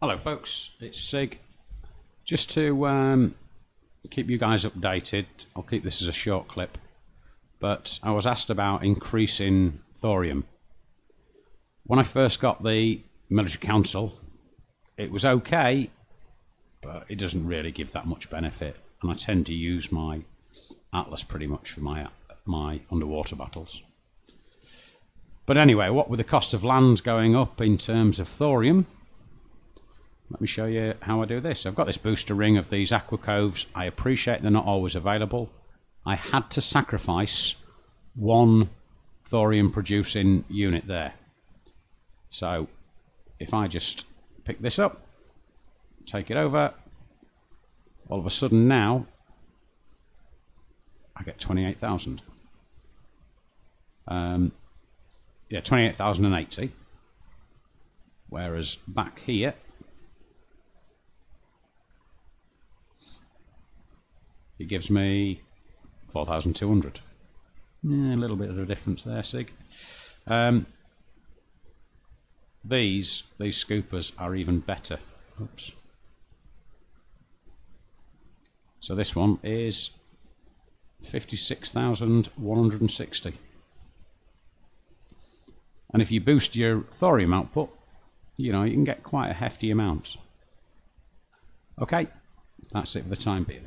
Hello, folks. It's Sig. Just to um, keep you guys updated, I'll keep this as a short clip. But I was asked about increasing thorium. When I first got the military council, it was okay, but it doesn't really give that much benefit. And I tend to use my Atlas pretty much for my my underwater battles. But anyway, what with the cost of land going up in terms of thorium, let me show you how I do this. I've got this booster ring of these aqua coves. I appreciate they're not always available. I had to sacrifice one thorium producing unit there. So if I just pick this up, take it over, all of a sudden now I get 28,000. Um, yeah, 28,080. Whereas back here, it gives me 4,200. Yeah, a little bit of a difference there, Sig. Um, these, these scoopers are even better. Oops. So this one is 56,160. And if you boost your thorium output, you know, you can get quite a hefty amount. Okay, that's it for the time being.